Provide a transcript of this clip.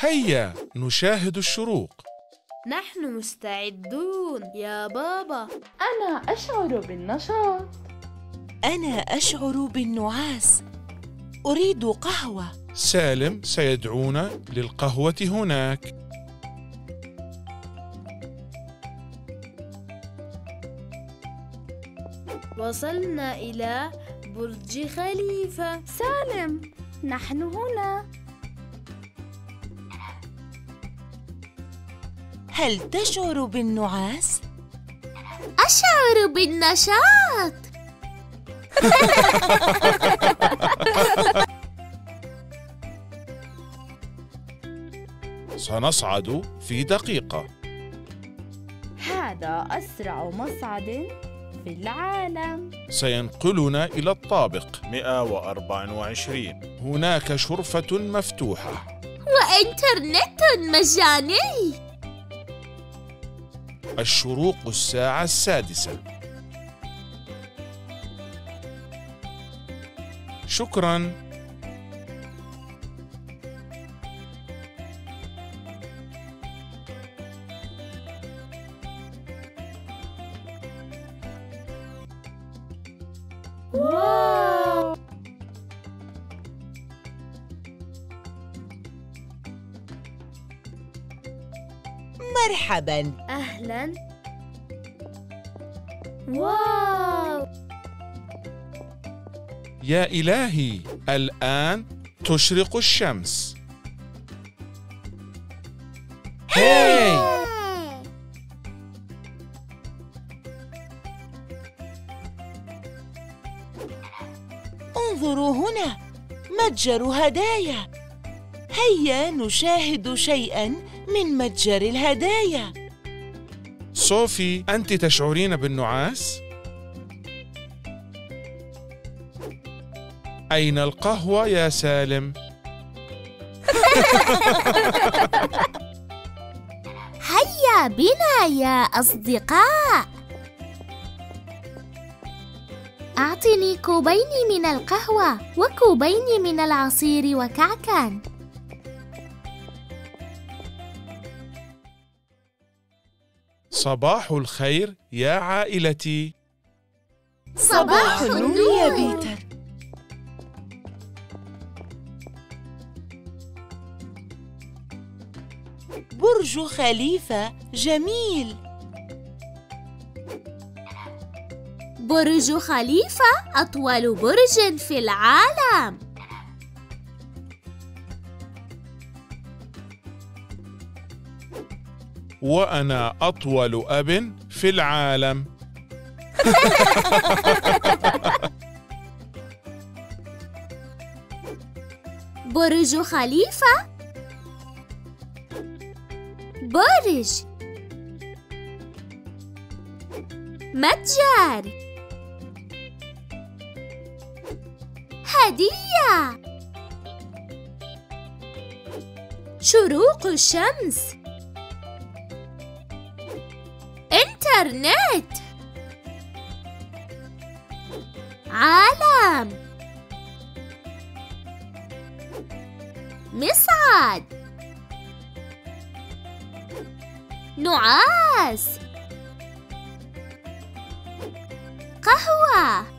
هيا نشاهد الشروق. نحن مستعدون يا بابا. أنا أشعر بالنشاط. أنا أشعر بالنعاس. أريد قهوة. سالم سيدعونا للقهوة هناك. وصلنا إلى برج خليفة. سالم نحن هنا. هل تشعر بالنعاس؟ أشعر بالنشاط. سنصعد في دقيقة. هذا أسرع مصعد في العالم. سينقلنا إلى الطابق. 124 هناك شرفة مفتوحة. وإنترنت مجاني. الشروق الساعة السادسة. شكراً. واو! مرحبا. أهلا. واو. يا إلهي الآن تشرق الشمس. هاي! انظروا هنا متجر هدايا. هيا نشاهد شيئا من متجر الهدايا صوفي أنت تشعرين بالنعاس؟ أين القهوة يا سالم؟ هيا بنا يا أصدقاء أعطني كوبين من القهوة وكوبين من العصير وكعكا صباح الخير يا عائلتي. صباح النور. يا بيتر. برج خليفة جميل. برج خليفة أطول برج في العالم. وأنا أطول أب في العالم. برج خليفة برج متجر. هدية. شروق الشمس. إنترنت عالم. مصعد. نعاس. قهوة.